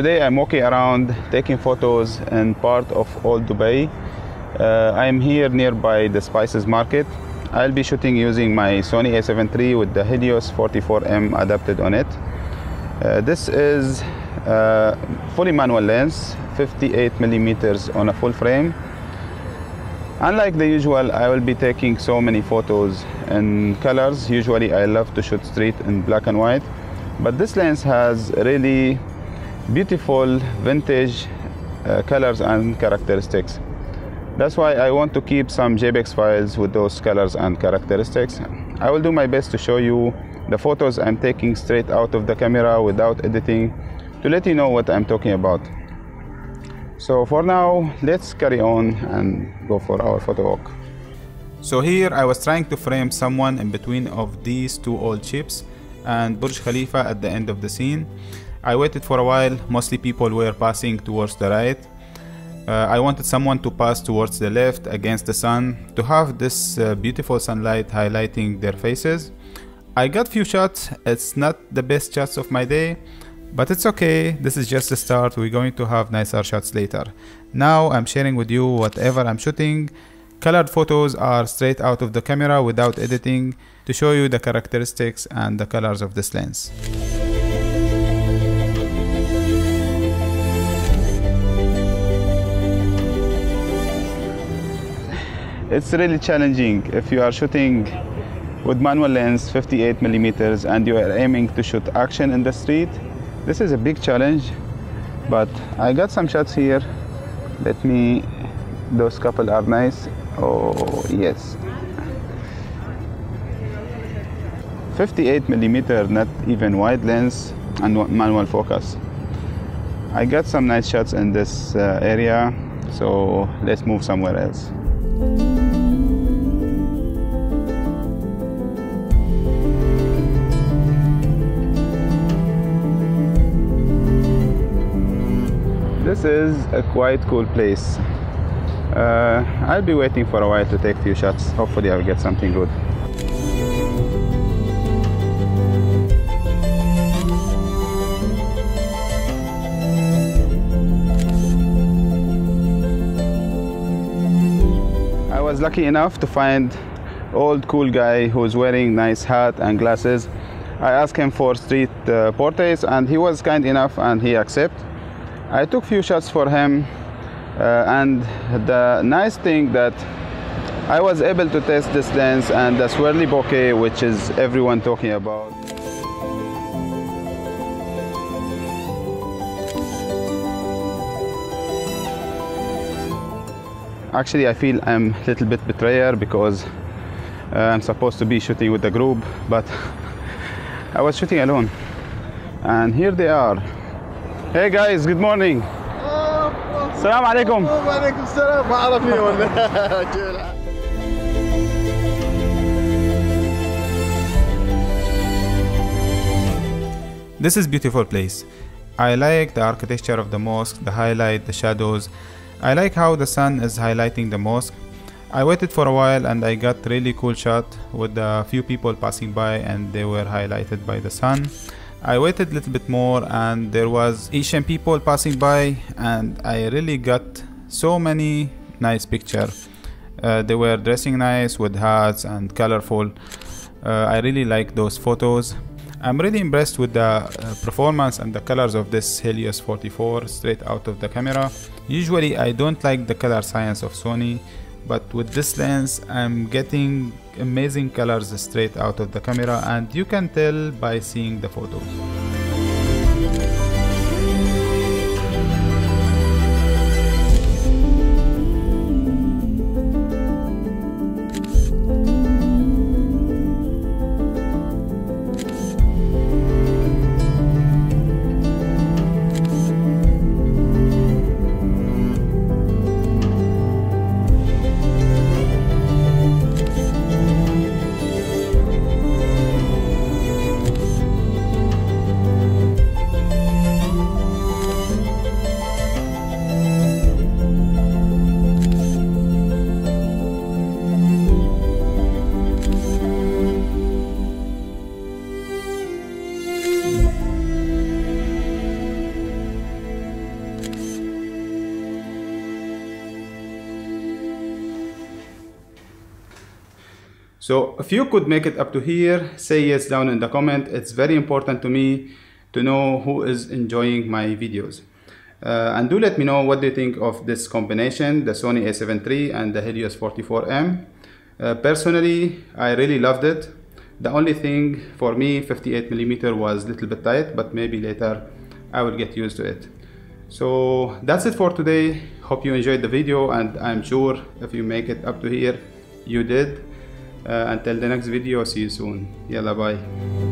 Today I'm walking around taking photos in part of Old Dubai. Uh, I'm here nearby the Spices Market. I'll be shooting using my Sony a7 III with the Helios 44M adapted on it. Uh, this is a fully manual lens, 58 millimeters on a full frame. Unlike the usual, I will be taking so many photos in colors. Usually I love to shoot street in black and white, but this lens has really beautiful vintage uh, colors and characteristics. That's why I want to keep some JPEG files with those colors and characteristics. I will do my best to show you the photos I'm taking straight out of the camera without editing to let you know what I'm talking about. So for now, let's carry on and go for our photo walk. So here I was trying to frame someone in between of these two old ships and Burj Khalifa at the end of the scene. I waited for a while, mostly people were passing towards the right. Uh, I wanted someone to pass towards the left against the sun to have this uh, beautiful sunlight highlighting their faces. I got few shots, it's not the best shots of my day, but it's okay, this is just the start, we're going to have nicer shots later. Now I'm sharing with you whatever I'm shooting. Colored photos are straight out of the camera without editing to show you the characteristics and the colors of this lens. It's really challenging if you are shooting with manual lens 58 millimeters and you are aiming to shoot action in the street this is a big challenge. But I got some shots here. Let me those couple are nice. Oh yes. 58 millimeter not even wide lens and manual focus. I got some nice shots in this uh, area so let's move somewhere else This is a quite cool place. Uh, I'll be waiting for a while to take a few shots. Hopefully I'll get something good. I was lucky enough to find old cool guy who's wearing nice hat and glasses. I asked him for street uh, portraits and he was kind enough and he accepted. I took few shots for him uh, and the nice thing that I was able to test this lens and the swirly bokeh which is everyone talking about. Actually I feel I'm a little bit betrayer because uh, I'm supposed to be shooting with the group but I was shooting alone and here they are Hey guys, good morning. السلام عليكم. وعليكم السلام ما عرفني ولا This is beautiful place. I like the architecture of the mosque, the highlight, the shadows. I like how the sun is highlighting the mosque. I waited for a while and I got really cool shot with a few people passing by and they were highlighted by the sun. I waited a little bit more and there was Asian people passing by and I really got so many nice picture. Uh, they were dressing nice with hats and colorful. Uh, I really like those photos. I'm really impressed with the uh, performance and the colors of this Helios 44 straight out of the camera. Usually I don't like the color science of Sony, but with this lens I'm getting amazing colors straight out of the camera and you can tell by seeing the photos. So if you could make it up to here, say yes down in the comment. It's very important to me to know who is enjoying my videos. Uh, and do let me know what do you think of this combination, the Sony a7 III and the Helios 44M. Uh, personally, I really loved it. The only thing for me, 58mm was a little bit tight, but maybe later I will get used to it. So that's it for today. Hope you enjoyed the video and I'm sure if you make it up to here, you did. Uh, until the next video, see you soon. Yalla bye.